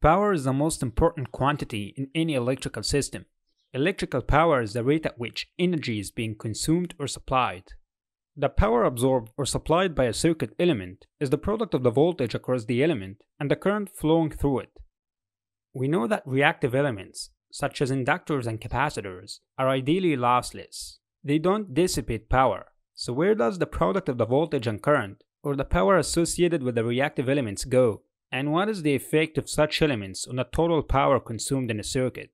Power is the most important quantity in any electrical system. Electrical power is the rate at which energy is being consumed or supplied. The power absorbed or supplied by a circuit element is the product of the voltage across the element and the current flowing through it. We know that reactive elements, such as inductors and capacitors, are ideally lossless. They don't dissipate power. So where does the product of the voltage and current, or the power associated with the reactive elements go? And what is the effect of such elements on the total power consumed in a circuit?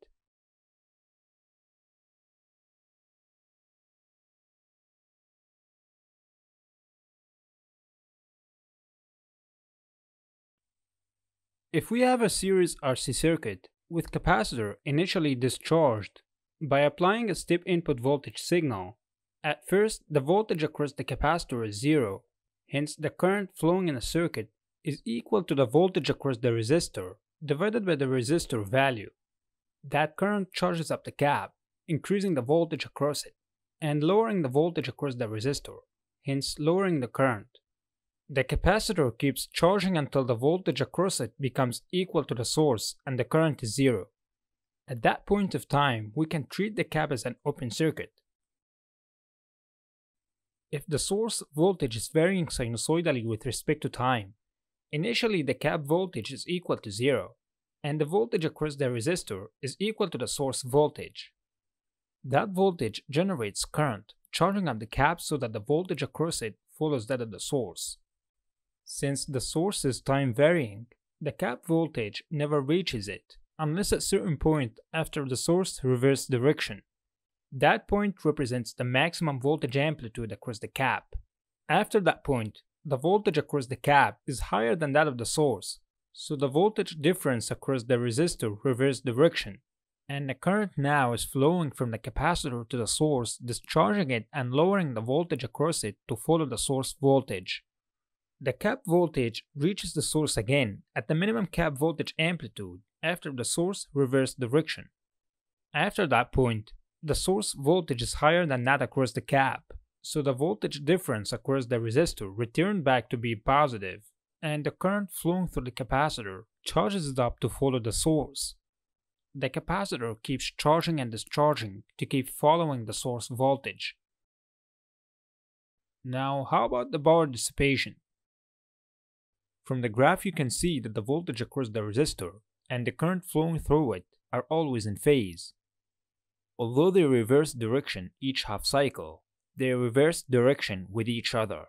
If we have a series RC circuit with capacitor initially discharged, by applying a step input voltage signal, at first the voltage across the capacitor is zero, hence the current flowing in a circuit is equal to the voltage across the resistor divided by the resistor value. That current charges up the cap, increasing the voltage across it, and lowering the voltage across the resistor, hence lowering the current. The capacitor keeps charging until the voltage across it becomes equal to the source and the current is zero. At that point of time, we can treat the cap as an open circuit. If the source voltage is varying sinusoidally with respect to time, Initially, the cap voltage is equal to zero, and the voltage across the resistor is equal to the source voltage. That voltage generates current, charging up the cap so that the voltage across it follows that of the source. Since the source is time varying, the cap voltage never reaches it, unless at a certain point after the source reverse direction. That point represents the maximum voltage amplitude across the cap. After that point, the voltage across the cap is higher than that of the source, so the voltage difference across the resistor reverse direction, and the current now is flowing from the capacitor to the source, discharging it and lowering the voltage across it to follow the source voltage. The cap voltage reaches the source again at the minimum cap voltage amplitude after the source reverse direction. After that point, the source voltage is higher than that across the cap, so the voltage difference across the resistor returned back to be positive, and the current flowing through the capacitor charges it up to follow the source. The capacitor keeps charging and discharging to keep following the source voltage. Now, how about the power dissipation? From the graph you can see that the voltage across the resistor and the current flowing through it are always in phase. Although they reverse direction each half cycle, they reverse direction with each other.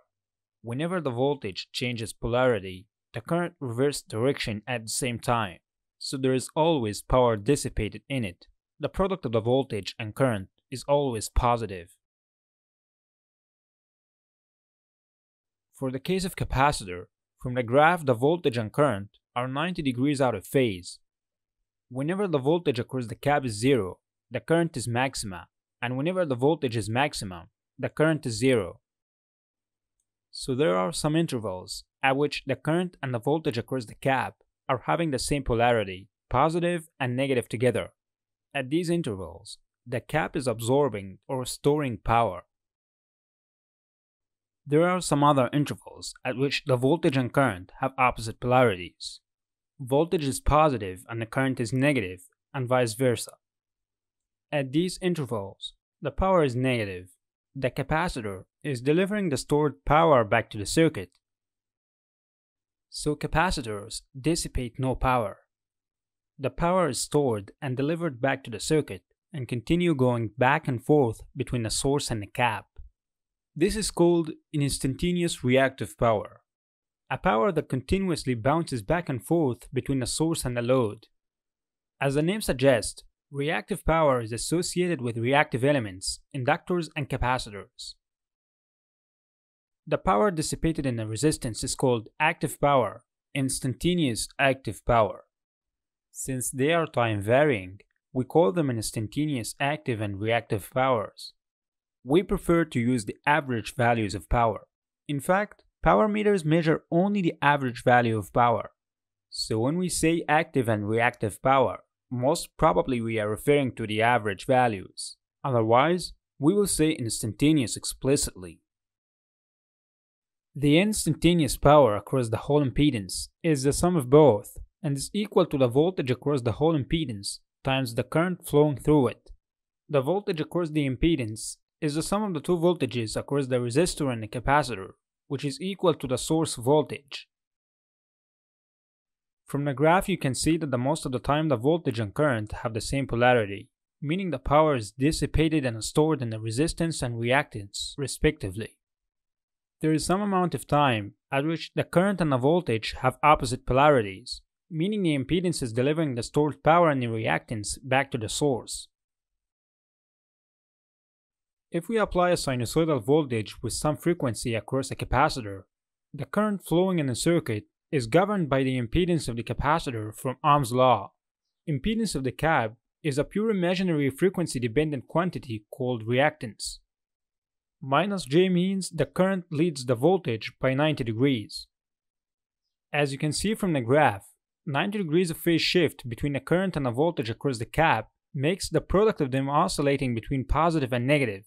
Whenever the voltage changes polarity, the current reverses direction at the same time, so there is always power dissipated in it. The product of the voltage and current is always positive. For the case of capacitor, from the graph the voltage and current are 90 degrees out of phase. Whenever the voltage across the cap is zero, the current is maxima, and whenever the voltage is maximum, the current is zero. So there are some intervals at which the current and the voltage across the cap are having the same polarity, positive and negative together. At these intervals, the cap is absorbing or storing power. There are some other intervals at which the voltage and current have opposite polarities. Voltage is positive and the current is negative, and vice versa. At these intervals, the power is negative the capacitor is delivering the stored power back to the circuit. So capacitors dissipate no power. The power is stored and delivered back to the circuit and continue going back and forth between the source and the cap. This is called instantaneous reactive power, a power that continuously bounces back and forth between the source and the load. As the name suggests, Reactive power is associated with reactive elements, inductors, and capacitors. The power dissipated in a resistance is called active power, instantaneous active power. Since they are time varying, we call them instantaneous active and reactive powers. We prefer to use the average values of power. In fact, power meters measure only the average value of power. So when we say active and reactive power, most probably we are referring to the average values. Otherwise, we will say instantaneous explicitly. The instantaneous power across the whole impedance is the sum of both, and is equal to the voltage across the whole impedance times the current flowing through it. The voltage across the impedance is the sum of the two voltages across the resistor and the capacitor, which is equal to the source voltage. From the graph you can see that the most of the time the voltage and current have the same polarity, meaning the power is dissipated and stored in the resistance and reactance, respectively. There is some amount of time at which the current and the voltage have opposite polarities, meaning the impedance is delivering the stored power and the reactance back to the source. If we apply a sinusoidal voltage with some frequency across a capacitor, the current flowing in the circuit is governed by the impedance of the capacitor from Ohm's law. Impedance of the cap is a pure imaginary frequency dependent quantity called reactance. Minus J means the current leads the voltage by 90 degrees. As you can see from the graph, 90 degrees of phase shift between the current and the voltage across the cap makes the product of them oscillating between positive and negative.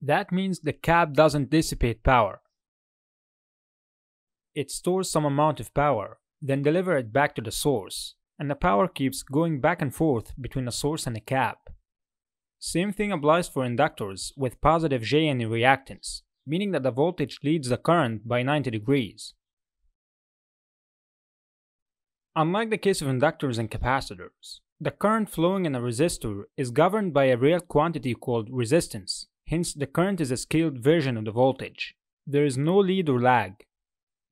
That means the cap doesn't dissipate power. It stores some amount of power, then deliver it back to the source, and the power keeps going back and forth between the source and the cap. Same thing applies for inductors with positive J the reactance, meaning that the voltage leads the current by 90 degrees. Unlike the case of inductors and capacitors, the current flowing in a resistor is governed by a real quantity called resistance, hence the current is a scaled version of the voltage. There is no lead or lag.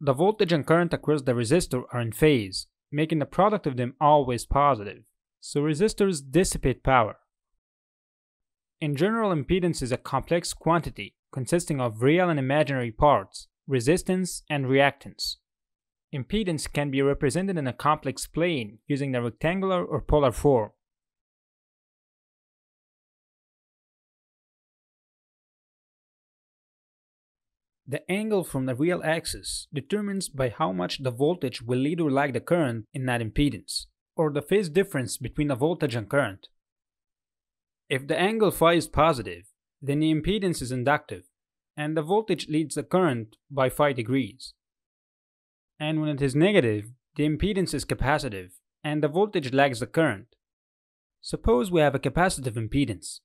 The voltage and current across the resistor are in phase, making the product of them always positive, so resistors dissipate power. In general, impedance is a complex quantity consisting of real and imaginary parts, resistance, and reactance. Impedance can be represented in a complex plane using the rectangular or polar form. The angle from the real axis determines by how much the voltage will lead or lag the current in that impedance, or the phase difference between the voltage and current. If the angle phi is positive, then the impedance is inductive, and the voltage leads the current by phi degrees and when it is negative, the impedance is capacitive, and the voltage lags the current. Suppose we have a capacitive impedance.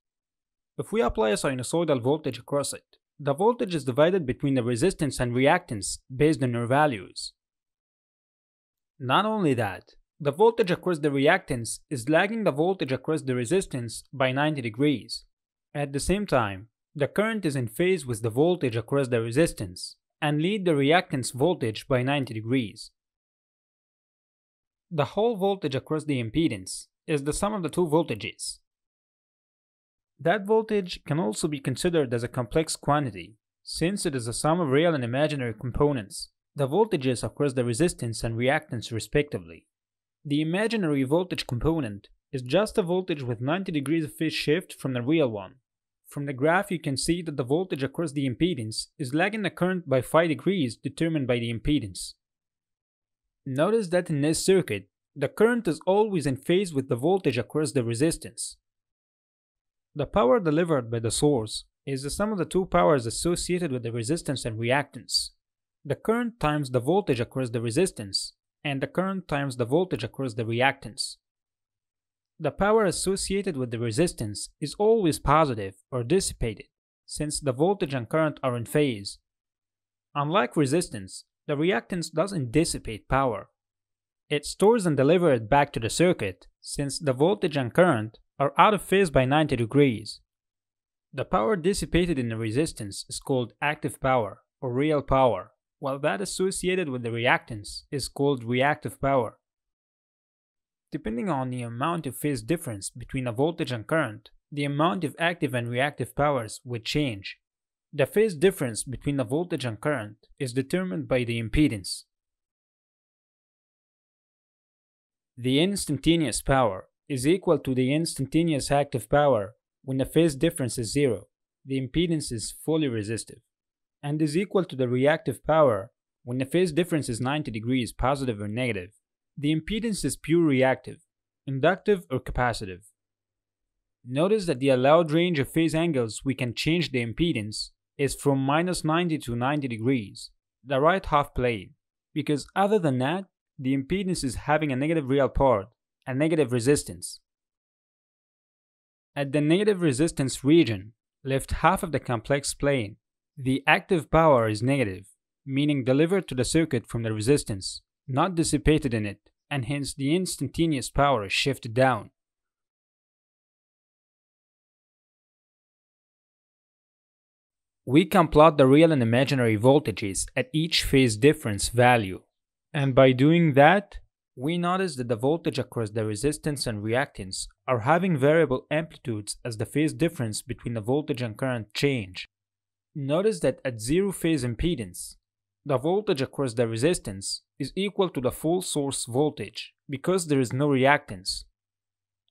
If we apply a sinusoidal voltage across it, the voltage is divided between the resistance and reactance based on their values. Not only that, the voltage across the reactance is lagging the voltage across the resistance by 90 degrees. At the same time, the current is in phase with the voltage across the resistance, and lead the reactance voltage by 90 degrees. The whole voltage across the impedance is the sum of the two voltages. That voltage can also be considered as a complex quantity, since it is the sum of real and imaginary components, the voltages across the resistance and reactance respectively. The imaginary voltage component is just a voltage with 90 degrees of phase shift from the real one. From the graph you can see that the voltage across the impedance is lagging the current by 5 degrees determined by the impedance. Notice that in this circuit, the current is always in phase with the voltage across the resistance. The power delivered by the source is the sum of the two powers associated with the resistance and reactance. The current times the voltage across the resistance, and the current times the voltage across the reactance. The power associated with the resistance is always positive or dissipated, since the voltage and current are in phase. Unlike resistance, the reactance doesn't dissipate power. It stores and delivers it back to the circuit, since the voltage and current are out of phase by 90 degrees. The power dissipated in the resistance is called active power, or real power, while that associated with the reactance is called reactive power. Depending on the amount of phase difference between a voltage and current, the amount of active and reactive powers would change. The phase difference between the voltage and current is determined by the impedance. The instantaneous power is equal to the instantaneous active power when the phase difference is zero, the impedance is fully resistive, and is equal to the reactive power when the phase difference is 90 degrees positive or negative. The impedance is pure reactive, inductive or capacitive. Notice that the allowed range of phase angles we can change the impedance is from minus 90 to 90 degrees, the right half plane, because other than that, the impedance is having a negative real part, a negative resistance. At the negative resistance region, left half of the complex plane, the active power is negative, meaning delivered to the circuit from the resistance, not dissipated in it, and hence the instantaneous power is shifted down. We can plot the real and imaginary voltages at each phase difference value. And by doing that, we notice that the voltage across the resistance and reactance are having variable amplitudes as the phase difference between the voltage and current change. Notice that at zero phase impedance, the voltage across the resistance is equal to the full source voltage because there is no reactance.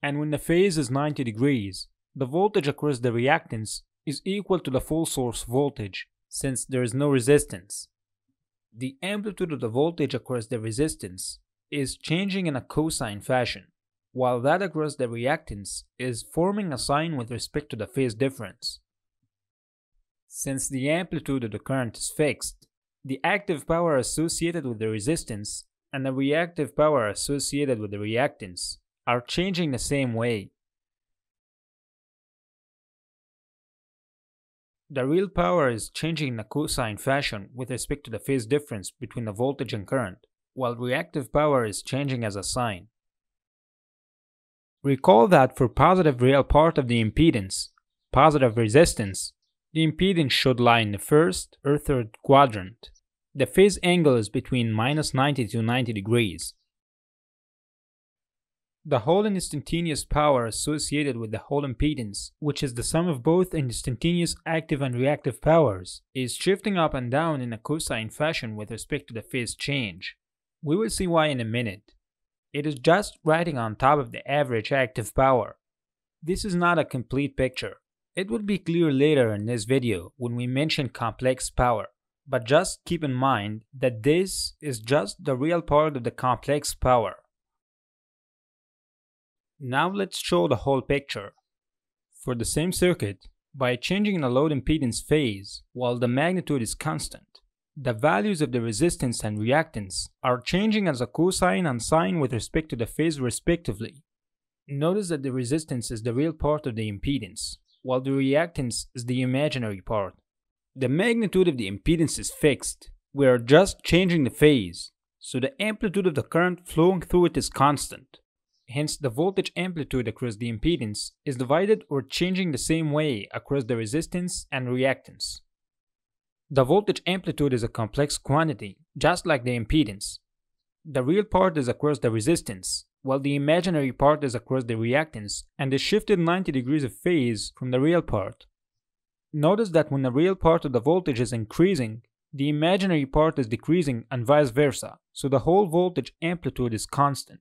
And when the phase is 90 degrees, the voltage across the reactance is equal to the full source voltage since there is no resistance. The amplitude of the voltage across the resistance is changing in a cosine fashion, while that across the reactance is forming a sine with respect to the phase difference. Since the amplitude of the current is fixed, the active power associated with the resistance and the reactive power associated with the reactance are changing the same way. The real power is changing in a cosine fashion with respect to the phase difference between the voltage and current, while reactive power is changing as a sine. Recall that for positive real part of the impedance, positive resistance, the impedance should lie in the first or third quadrant. The phase angle is between minus 90 to 90 degrees. The whole instantaneous power associated with the whole impedance, which is the sum of both instantaneous active and reactive powers, is shifting up and down in a cosine fashion with respect to the phase change. We will see why in a minute. It is just riding on top of the average active power. This is not a complete picture. It will be clear later in this video when we mention complex power, but just keep in mind that this is just the real part of the complex power. Now let's show the whole picture. For the same circuit, by changing the load impedance phase while the magnitude is constant, the values of the resistance and reactance are changing as a cosine and sine with respect to the phase respectively. Notice that the resistance is the real part of the impedance, while the reactance is the imaginary part. The magnitude of the impedance is fixed. We are just changing the phase, so the amplitude of the current flowing through it is constant. Hence, the voltage amplitude across the impedance is divided or changing the same way across the resistance and reactance. The voltage amplitude is a complex quantity, just like the impedance. The real part is across the resistance, while the imaginary part is across the reactance and is shifted 90 degrees of phase from the real part. Notice that when the real part of the voltage is increasing, the imaginary part is decreasing and vice versa, so the whole voltage amplitude is constant.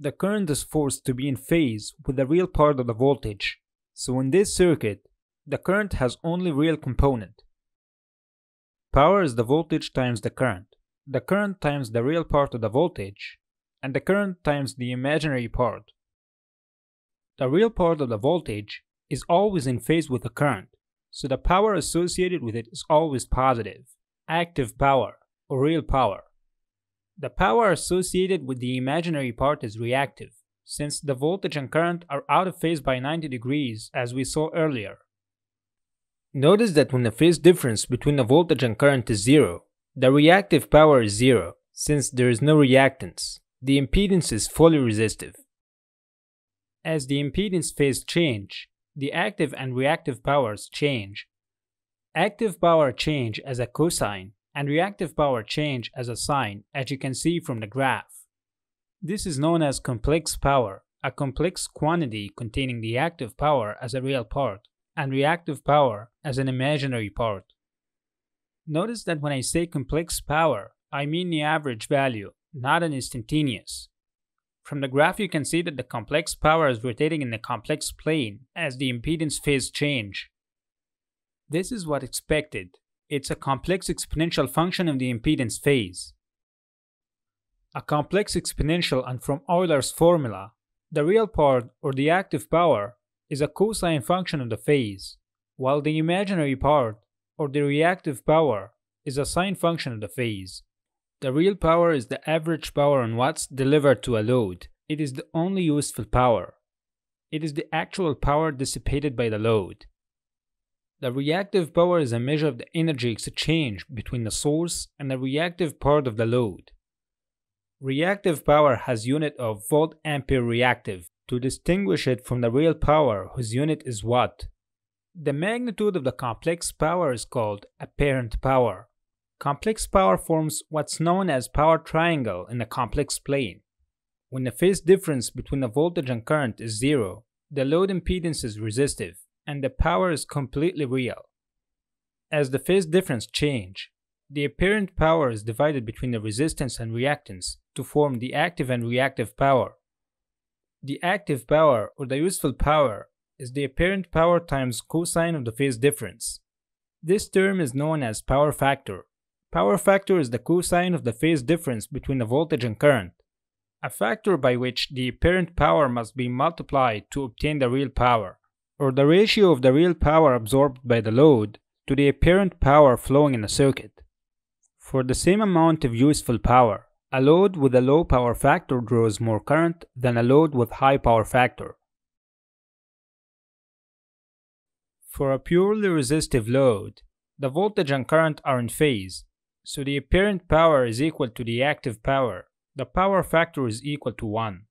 The current is forced to be in phase with the real part of the voltage, so in this circuit, the current has only real component. Power is the voltage times the current, the current times the real part of the voltage, and the current times the imaginary part. The real part of the voltage is always in phase with the current, so the power associated with it is always positive, active power, or real power. The power associated with the imaginary part is reactive, since the voltage and current are out of phase by 90 degrees as we saw earlier. Notice that when the phase difference between the voltage and current is zero, the reactive power is zero, since there is no reactance the impedance is fully resistive. As the impedance phase change, the active and reactive powers change. Active power change as a cosine and reactive power change as a sine as you can see from the graph. This is known as complex power, a complex quantity containing the active power as a real part and reactive power as an imaginary part. Notice that when I say complex power, I mean the average value, not an instantaneous. From the graph you can see that the complex power is rotating in the complex plane as the impedance phase change. This is what expected. It's a complex exponential function of the impedance phase. A complex exponential and from Euler's formula, the real part or the active power is a cosine function of the phase, while the imaginary part or the reactive power is a sine function of the phase. The real power is the average power in watts delivered to a load. It is the only useful power. It is the actual power dissipated by the load. The reactive power is a measure of the energy exchange between the source and the reactive part of the load. Reactive power has unit of volt ampere reactive to distinguish it from the real power whose unit is watt. The magnitude of the complex power is called apparent power. Complex power forms what's known as power triangle in the complex plane. When the phase difference between the voltage and current is zero, the load impedance is resistive, and the power is completely real. As the phase difference change, the apparent power is divided between the resistance and reactance to form the active and reactive power. The active power, or the useful power, is the apparent power times cosine of the phase difference. This term is known as power factor. Power factor is the cosine of the phase difference between the voltage and current, a factor by which the apparent power must be multiplied to obtain the real power, or the ratio of the real power absorbed by the load to the apparent power flowing in the circuit. For the same amount of useful power, a load with a low power factor draws more current than a load with high power factor. For a purely resistive load, the voltage and current are in phase, so the apparent power is equal to the active power. The power factor is equal to 1.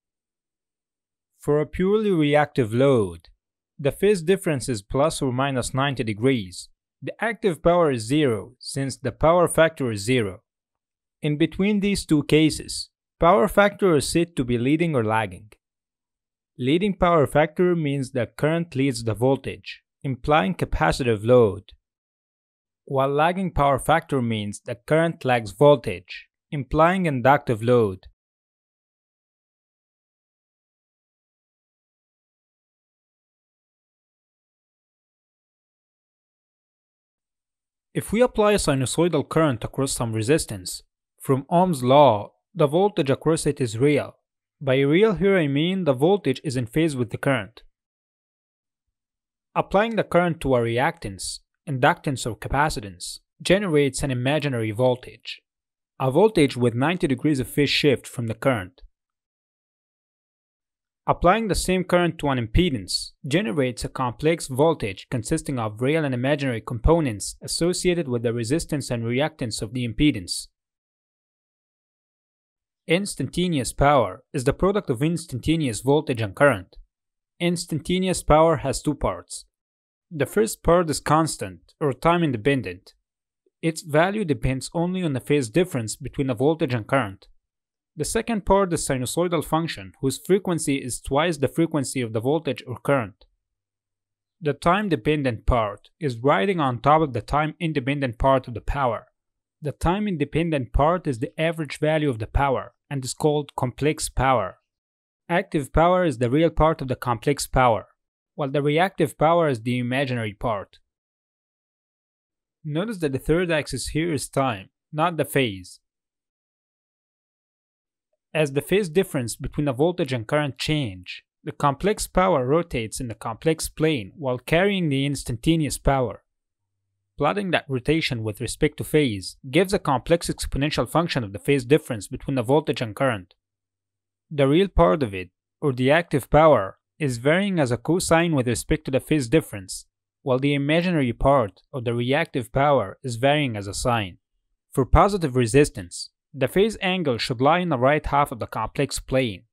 For a purely reactive load, the phase difference is plus or minus 90 degrees. The active power is 0 since the power factor is 0. In between these two cases, power factor is said to be leading or lagging. Leading power factor means that current leads the voltage, implying capacitive load while lagging power factor means that current lags voltage, implying inductive load. If we apply a sinusoidal current across some resistance, from Ohm's law, the voltage across it is real. By real here I mean the voltage is in phase with the current. Applying the current to a reactance, inductance or capacitance generates an imaginary voltage, a voltage with 90 degrees of phase shift from the current. Applying the same current to an impedance generates a complex voltage consisting of real and imaginary components associated with the resistance and reactance of the impedance. Instantaneous power is the product of instantaneous voltage and current. Instantaneous power has two parts the first part is constant, or time independent. Its value depends only on the phase difference between the voltage and current. The second part is a sinusoidal function, whose frequency is twice the frequency of the voltage or current. The time dependent part is riding on top of the time independent part of the power. The time independent part is the average value of the power and is called complex power. Active power is the real part of the complex power while the reactive power is the imaginary part. Notice that the third axis here is time, not the phase. As the phase difference between the voltage and current change, the complex power rotates in the complex plane while carrying the instantaneous power. Plotting that rotation with respect to phase gives a complex exponential function of the phase difference between the voltage and current. The real part of it, or the active power, is varying as a cosine with respect to the phase difference, while the imaginary part of the reactive power is varying as a sine. For positive resistance, the phase angle should lie in the right half of the complex plane,